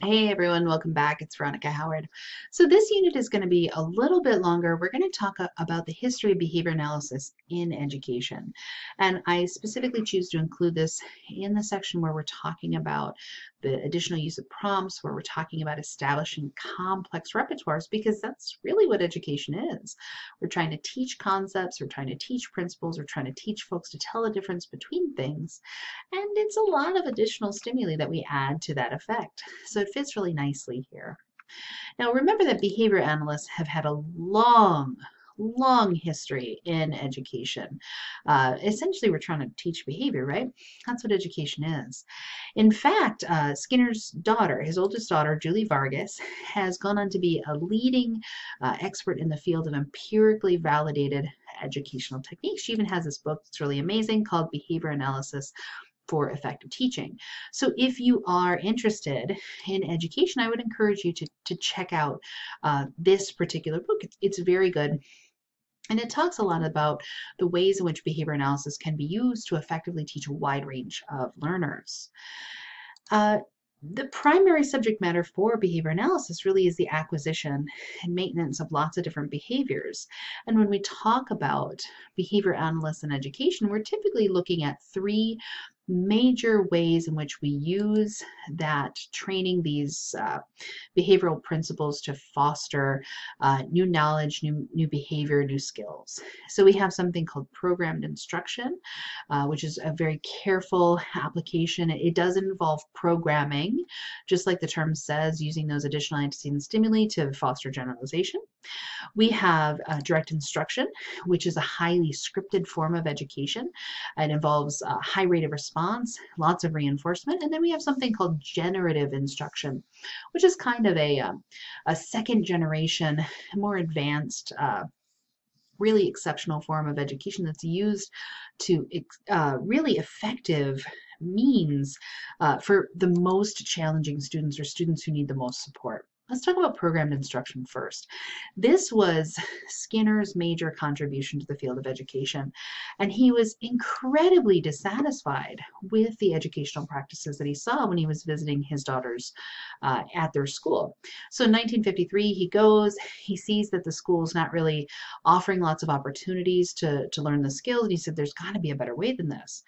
Hey everyone, welcome back. It's Veronica Howard. So this unit is going to be a little bit longer. We're going to talk about the history of behavior analysis in education. And I specifically choose to include this in the section where we're talking about the additional use of prompts, where we're talking about establishing complex repertoires, because that's really what education is. We're trying to teach concepts, we're trying to teach principles, we're trying to teach folks to tell the difference between things. And it's a lot of additional stimuli that we add to that effect. So it fits really nicely here. Now remember that behavior analysts have had a long, long history in education. Uh, essentially, we're trying to teach behavior, right? That's what education is. In fact, uh, Skinner's daughter, his oldest daughter, Julie Vargas, has gone on to be a leading uh, expert in the field of empirically validated educational techniques. She even has this book that's really amazing called Behavior Analysis for effective teaching. So if you are interested in education, I would encourage you to, to check out uh, this particular book. It's, it's very good. And it talks a lot about the ways in which behavior analysis can be used to effectively teach a wide range of learners. Uh, the primary subject matter for behavior analysis really is the acquisition and maintenance of lots of different behaviors. And when we talk about behavior analysts in education, we're typically looking at three major ways in which we use that training these uh, behavioral principles to foster uh, new knowledge, new, new behavior, new skills. So we have something called programmed instruction, uh, which is a very careful application. It does involve programming, just like the term says, using those additional antecedent stimuli to foster generalization. We have uh, direct instruction, which is a highly scripted form of education. It involves a high rate of response, lots of reinforcement, and then we have something called generative instruction, which is kind of a, um, a second generation, more advanced uh, really exceptional form of education that's used to uh, really effective means uh, for the most challenging students or students who need the most support. Let's talk about programmed instruction first. This was Skinner's major contribution to the field of education, and he was incredibly dissatisfied with the educational practices that he saw when he was visiting his daughters uh, at their school. So in 1953, he goes, he sees that the school is not really offering lots of opportunities to, to learn the skills, and he said, there's got to be a better way than this.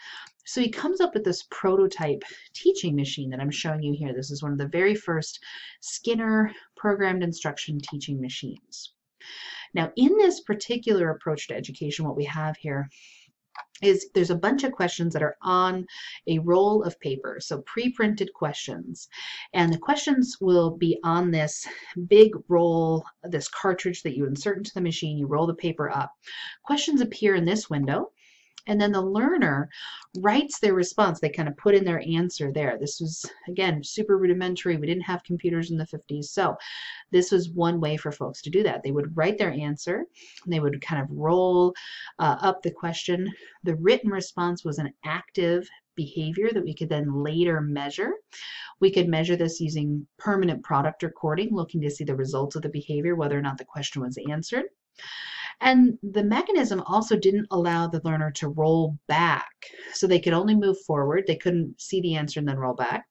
So he comes up with this prototype teaching machine that I'm showing you here. This is one of the very first Skinner programmed instruction teaching machines. Now, in this particular approach to education, what we have here is there's a bunch of questions that are on a roll of paper, so pre-printed questions. And the questions will be on this big roll, this cartridge that you insert into the machine, you roll the paper up. Questions appear in this window, and then the learner writes their response. They kind of put in their answer there. This was, again, super rudimentary. We didn't have computers in the 50s. So this was one way for folks to do that. They would write their answer. They would kind of roll uh, up the question. The written response was an active behavior that we could then later measure. We could measure this using permanent product recording, looking to see the results of the behavior, whether or not the question was answered. And the mechanism also didn't allow the learner to roll back. So they could only move forward. They couldn't see the answer and then roll back.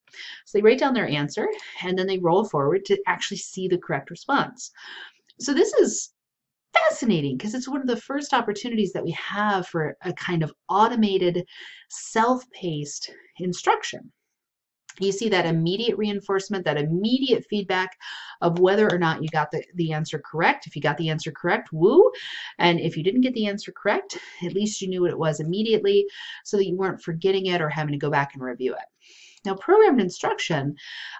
So they write down their answer and then they roll forward to actually see the correct response. So this is fascinating because it's one of the first opportunities that we have for a kind of automated, self-paced instruction you see that immediate reinforcement, that immediate feedback of whether or not you got the, the answer correct. If you got the answer correct, woo. And if you didn't get the answer correct, at least you knew what it was immediately so that you weren't forgetting it or having to go back and review it. Now, programmed instruction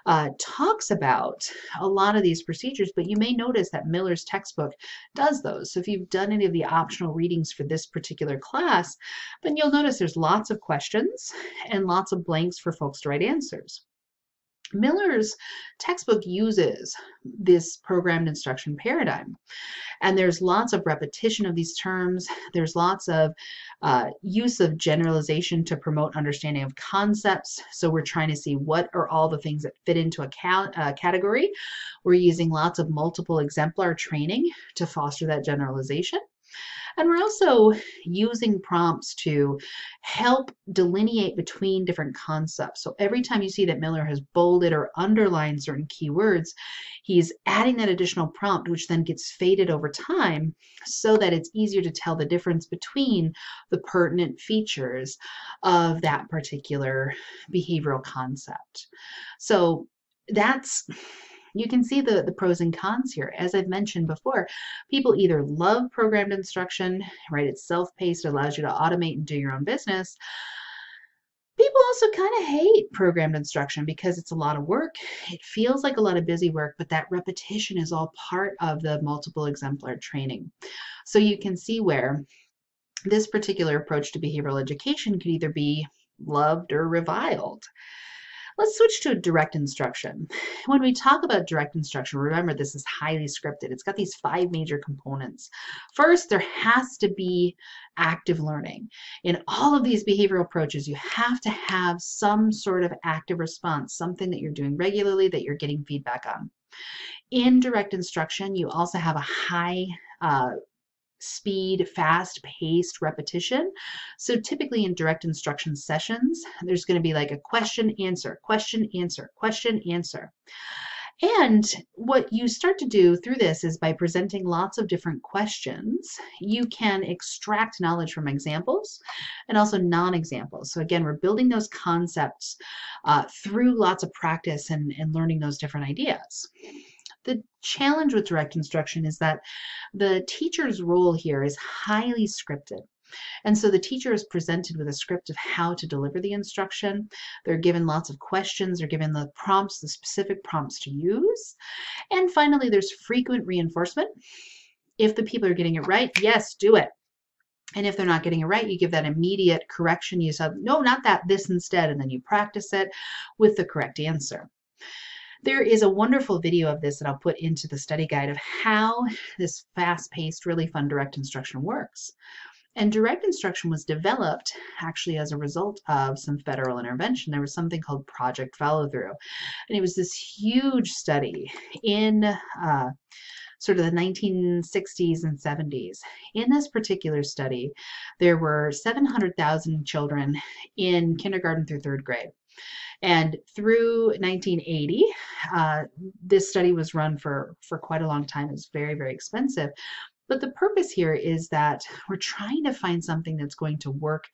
uh, talks about a lot of these procedures, but you may notice that Miller's textbook does those. So if you've done any of the optional readings for this particular class, then you'll notice there's lots of questions and lots of blanks for folks to write answers. Miller's textbook uses this programmed instruction paradigm. And there's lots of repetition of these terms. There's lots of uh, use of generalization to promote understanding of concepts. So we're trying to see what are all the things that fit into a ca uh, category. We're using lots of multiple exemplar training to foster that generalization. And we're also using prompts to help delineate between different concepts. So every time you see that Miller has bolded or underlined certain keywords, he's adding that additional prompt, which then gets faded over time so that it's easier to tell the difference between the pertinent features of that particular behavioral concept. So that's you can see the, the pros and cons here. As I've mentioned before, people either love programmed instruction, right? It's self-paced, it allows you to automate and do your own business. People also kind of hate programmed instruction because it's a lot of work. It feels like a lot of busy work, but that repetition is all part of the multiple exemplar training. So you can see where this particular approach to behavioral education could either be loved or reviled. Let's switch to direct instruction. When we talk about direct instruction, remember this is highly scripted. It's got these five major components. First, there has to be active learning. In all of these behavioral approaches, you have to have some sort of active response, something that you're doing regularly that you're getting feedback on. In direct instruction, you also have a high uh, speed, fast paced repetition. So typically in direct instruction sessions, there's going to be like a question, answer, question, answer, question, answer. And what you start to do through this is by presenting lots of different questions, you can extract knowledge from examples and also non-examples. So again, we're building those concepts uh, through lots of practice and, and learning those different ideas. The challenge with direct instruction is that the teacher's role here is highly scripted. And so the teacher is presented with a script of how to deliver the instruction. They're given lots of questions, they're given the prompts, the specific prompts to use. And finally, there's frequent reinforcement. If the people are getting it right, yes, do it. And if they're not getting it right, you give that immediate correction. You say, no, not that, this instead. And then you practice it with the correct answer. There is a wonderful video of this that I'll put into the study guide of how this fast-paced, really fun direct instruction works. And direct instruction was developed actually as a result of some federal intervention. There was something called Project Follow Through. And it was this huge study in uh, sort of the 1960s and 70s. In this particular study, there were 700,000 children in kindergarten through third grade. And through 1980, uh, this study was run for, for quite a long time. It's very, very expensive. But the purpose here is that we're trying to find something that's going to work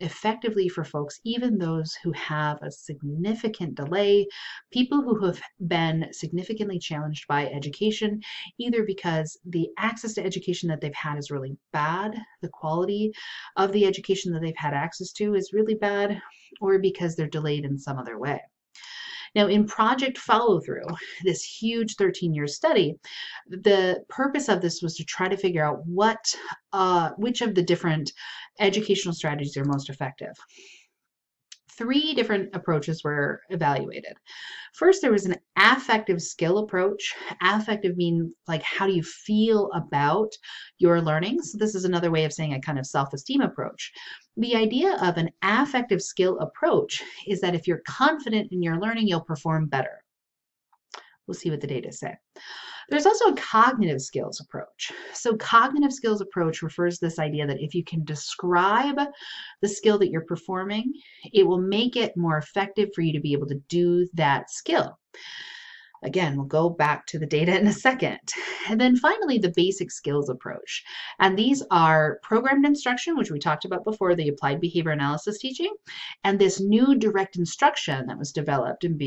effectively for folks, even those who have a significant delay, people who have been significantly challenged by education, either because the access to education that they've had is really bad, the quality of the education that they've had access to is really bad, or because they're delayed in some other way. Now, in Project Follow Through, this huge 13 year study, the purpose of this was to try to figure out what, uh, which of the different educational strategies are most effective three different approaches were evaluated. First, there was an affective skill approach. Affective means like how do you feel about your learning? So this is another way of saying a kind of self-esteem approach. The idea of an affective skill approach is that if you're confident in your learning, you'll perform better. We'll see what the data say. There's also a cognitive skills approach. So cognitive skills approach refers to this idea that if you can describe the skill that you're performing, it will make it more effective for you to be able to do that skill. Again, we'll go back to the data in a second. And then finally, the basic skills approach. And these are programmed instruction, which we talked about before, the applied behavior analysis teaching, and this new direct instruction that was developed and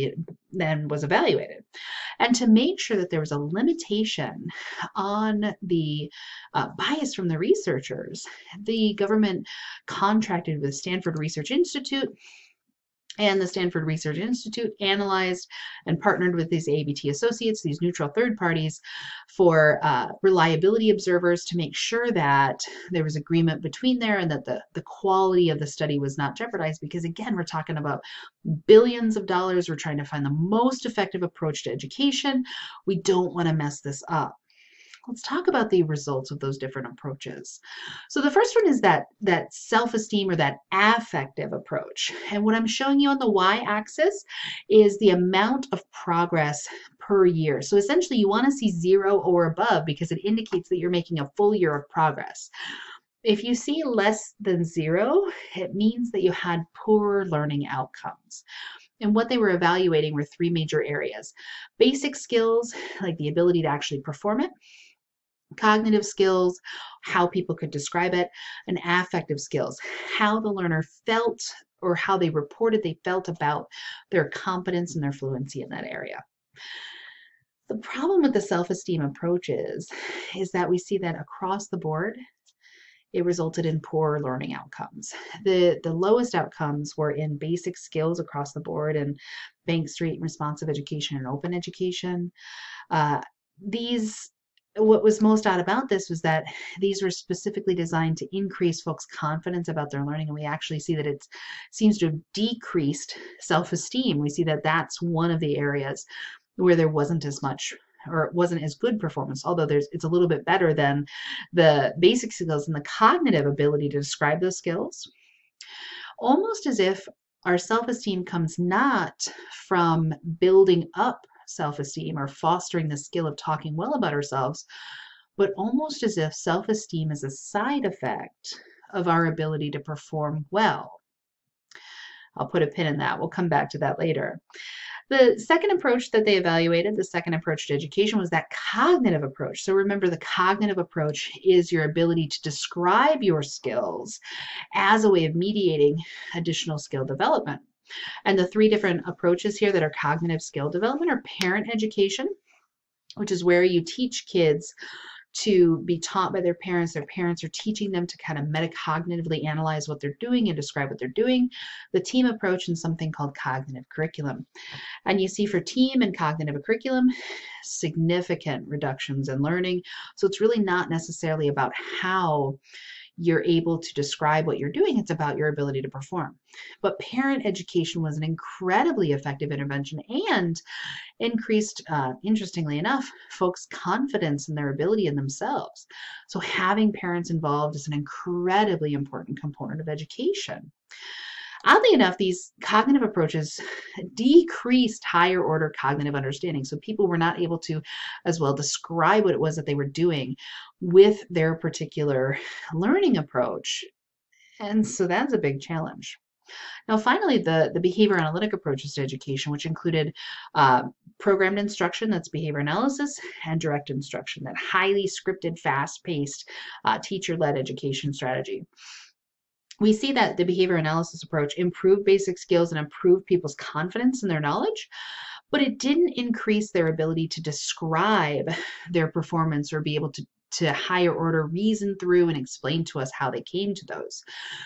then was evaluated. And to make sure that there was a limitation on the uh, bias from the researchers, the government contracted with Stanford Research Institute and the Stanford Research Institute analyzed and partnered with these ABT associates, these neutral third parties, for uh, reliability observers to make sure that there was agreement between there and that the, the quality of the study was not jeopardized. Because again, we're talking about billions of dollars. We're trying to find the most effective approach to education. We don't want to mess this up let's talk about the results of those different approaches. So the first one is that, that self-esteem or that affective approach. And what I'm showing you on the y-axis is the amount of progress per year. So essentially you want to see zero or above because it indicates that you're making a full year of progress. If you see less than zero, it means that you had poor learning outcomes. And what they were evaluating were three major areas basic skills, like the ability to actually perform it, cognitive skills, how people could describe it, and affective skills, how the learner felt or how they reported they felt about their competence and their fluency in that area. The problem with the self-esteem approach is, is that we see that across the board, it resulted in poor learning outcomes. The, the lowest outcomes were in basic skills across the board and Bank Street, responsive education, and open education. Uh, these what was most odd about this was that these were specifically designed to increase folks' confidence about their learning, and we actually see that it seems to have decreased self-esteem. We see that that's one of the areas where there wasn't as much or it wasn't as good performance, although there's it's a little bit better than the basic skills and the cognitive ability to describe those skills. Almost as if our self-esteem comes not from building up self-esteem or fostering the skill of talking well about ourselves, but almost as if self-esteem is a side effect of our ability to perform well. I'll put a pin in that. We'll come back to that later. The second approach that they evaluated, the second approach to education, was that cognitive approach. So remember, the cognitive approach is your ability to describe your skills as a way of mediating additional skill development. And the three different approaches here that are cognitive skill development are parent education, which is where you teach kids to be taught by their parents. Their parents are teaching them to kind of metacognitively analyze what they're doing and describe what they're doing. The TEEM approach and something called cognitive curriculum. And you see for TEEM and cognitive curriculum, significant reductions in learning. So it's really not necessarily about how you're able to describe what you're doing, it's about your ability to perform. But parent education was an incredibly effective intervention and increased, uh, interestingly enough, folks' confidence in their ability in themselves. So having parents involved is an incredibly important component of education. Oddly enough, these cognitive approaches decreased higher order cognitive understanding. So people were not able to as well describe what it was that they were doing with their particular learning approach. And so that's a big challenge. Now, finally, the, the behavior analytic approaches to education, which included uh, programmed instruction, that's behavior analysis, and direct instruction, that highly scripted, fast-paced, uh, teacher-led education strategy we see that the behavior analysis approach improved basic skills and improved people's confidence in their knowledge, but it didn't increase their ability to describe their performance or be able to to higher order reason through and explain to us how they came to those.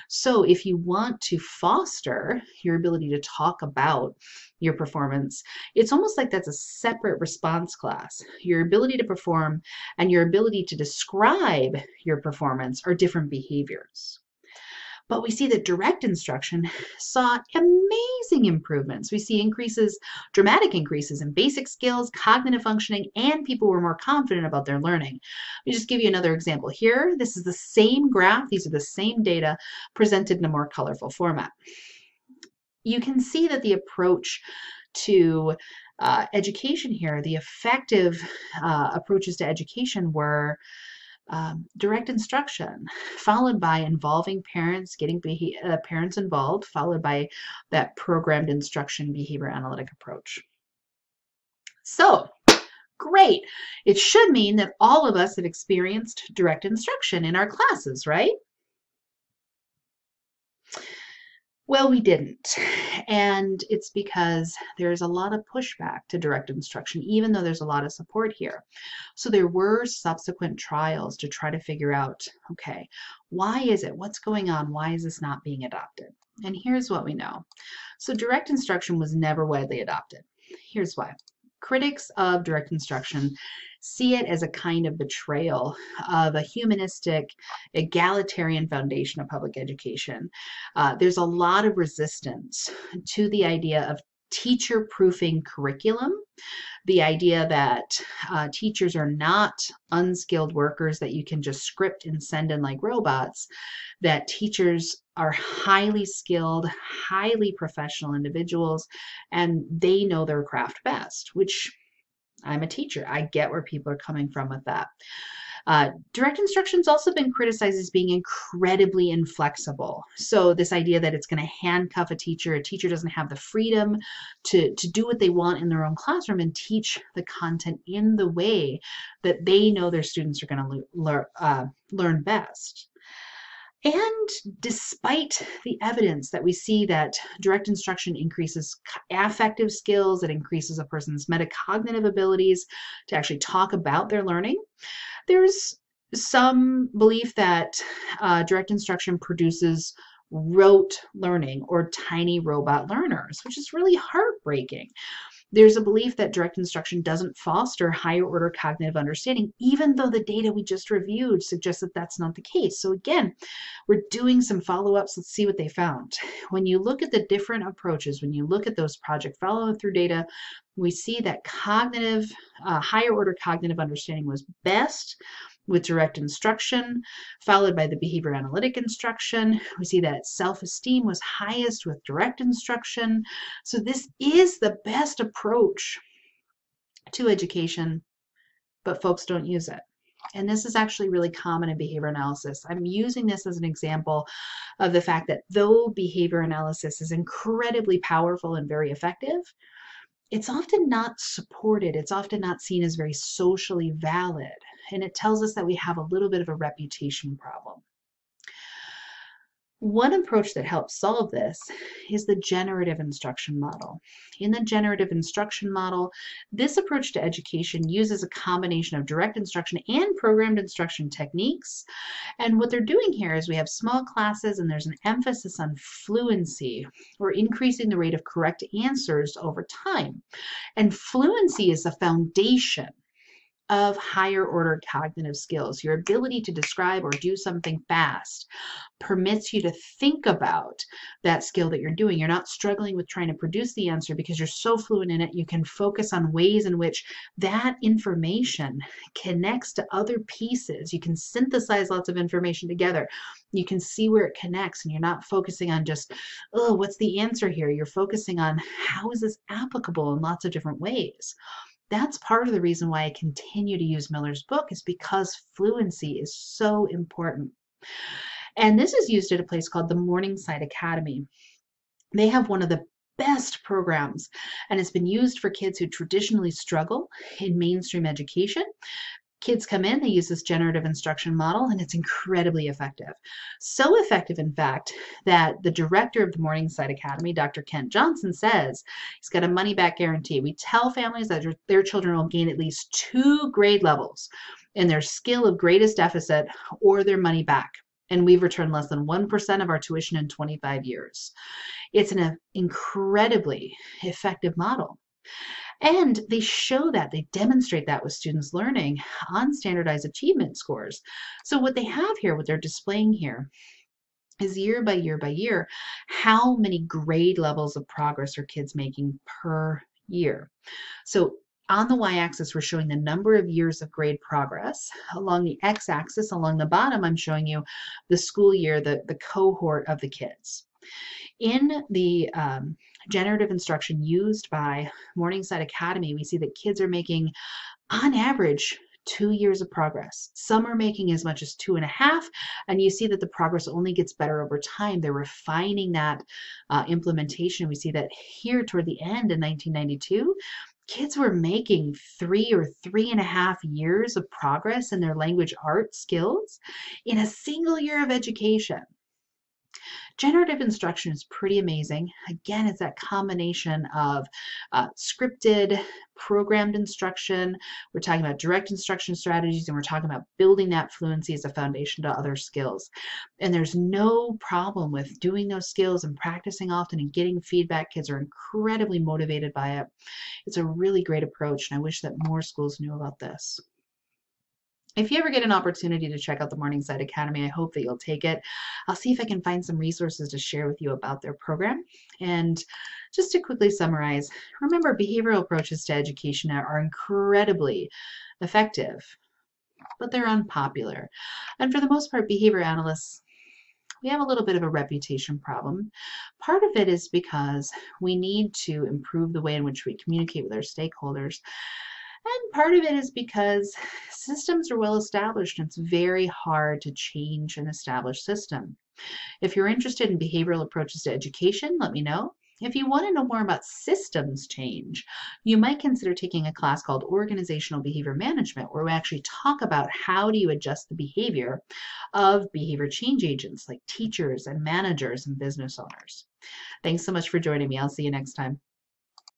So if you want to foster your ability to talk about your performance, it's almost like that's a separate response class. Your ability to perform and your ability to describe your performance are different behaviors. But we see that direct instruction saw amazing improvements. We see increases, dramatic increases in basic skills, cognitive functioning, and people were more confident about their learning. Let me just give you another example here. This is the same graph. These are the same data presented in a more colorful format. You can see that the approach to uh, education here, the effective uh, approaches to education were um, direct instruction, followed by involving parents, getting uh, parents involved, followed by that programmed instruction behavior analytic approach. So, great. It should mean that all of us have experienced direct instruction in our classes, right? Well, we didn't. And it's because there's a lot of pushback to direct instruction, even though there's a lot of support here. So there were subsequent trials to try to figure out, okay, why is it? What's going on? Why is this not being adopted? And here's what we know. So direct instruction was never widely adopted. Here's why. Critics of direct instruction see it as a kind of betrayal of a humanistic, egalitarian foundation of public education. Uh, there's a lot of resistance to the idea of teacher proofing curriculum the idea that uh, teachers are not unskilled workers that you can just script and send in like robots, that teachers are highly skilled, highly professional individuals, and they know their craft best, which I'm a teacher. I get where people are coming from with that. Uh, direct instruction's also been criticized as being incredibly inflexible. So this idea that it's going to handcuff a teacher, a teacher doesn't have the freedom to, to do what they want in their own classroom and teach the content in the way that they know their students are going to le uh, learn best. And despite the evidence that we see that direct instruction increases affective skills, it increases a person's metacognitive abilities to actually talk about their learning, there's some belief that uh, direct instruction produces rote learning or tiny robot learners, which is really heartbreaking. There's a belief that direct instruction doesn't foster higher order cognitive understanding, even though the data we just reviewed suggests that that's not the case. So again, we're doing some follow-ups. Let's see what they found. When you look at the different approaches, when you look at those project follow-through data, we see that cognitive, uh, higher order cognitive understanding was best with direct instruction, followed by the behavior analytic instruction. We see that self-esteem was highest with direct instruction. So this is the best approach to education, but folks don't use it. And this is actually really common in behavior analysis. I'm using this as an example of the fact that though behavior analysis is incredibly powerful and very effective, it's often not supported. It's often not seen as very socially valid and it tells us that we have a little bit of a reputation problem. One approach that helps solve this is the generative instruction model. In the generative instruction model, this approach to education uses a combination of direct instruction and programmed instruction techniques. And what they're doing here is we have small classes and there's an emphasis on fluency. We're increasing the rate of correct answers over time. And fluency is the foundation of higher order cognitive skills. Your ability to describe or do something fast permits you to think about that skill that you're doing. You're not struggling with trying to produce the answer because you're so fluent in it. You can focus on ways in which that information connects to other pieces. You can synthesize lots of information together. You can see where it connects and you're not focusing on just, oh, what's the answer here? You're focusing on how is this applicable in lots of different ways that's part of the reason why I continue to use Miller's book is because fluency is so important. And this is used at a place called the Morningside Academy. They have one of the best programs and it's been used for kids who traditionally struggle in mainstream education Kids come in, they use this generative instruction model, and it's incredibly effective. So effective, in fact, that the director of the Morningside Academy, Dr. Kent Johnson, says he's got a money back guarantee. We tell families that their children will gain at least two grade levels in their skill of greatest deficit or their money back and we've returned less than 1% of our tuition in 25 years. It's an uh, incredibly effective model. And they show that, they demonstrate that with students learning on standardized achievement scores. So what they have here, what they're displaying here, is year by year by year, how many grade levels of progress are kids making per year. So on the y-axis, we're showing the number of years of grade progress. Along the x-axis, along the bottom, I'm showing you the school year, the, the cohort of the kids. In the um, generative instruction used by Morningside Academy, we see that kids are making, on average, two years of progress. Some are making as much as two and a half, and you see that the progress only gets better over time. They're refining that uh, implementation. We see that here toward the end in 1992, kids were making three or three and a half years of progress in their language art skills in a single year of education. Generative instruction is pretty amazing. Again, it's that combination of uh, scripted, programmed instruction. We're talking about direct instruction strategies, and we're talking about building that fluency as a foundation to other skills. And there's no problem with doing those skills and practicing often and getting feedback. Kids are incredibly motivated by it. It's a really great approach, and I wish that more schools knew about this if you ever get an opportunity to check out the Morningside Academy, I hope that you'll take it. I'll see if I can find some resources to share with you about their program. And just to quickly summarize, remember behavioral approaches to education are incredibly effective, but they're unpopular. And for the most part, behavior analysts we have a little bit of a reputation problem. Part of it is because we need to improve the way in which we communicate with our stakeholders. And part of it is because systems are well established and it's very hard to change an established system. If you're interested in behavioral approaches to education, let me know. If you want to know more about systems change, you might consider taking a class called Organizational Behavior Management, where we actually talk about how do you adjust the behavior of behavior change agents like teachers and managers and business owners. Thanks so much for joining me. I'll see you next time.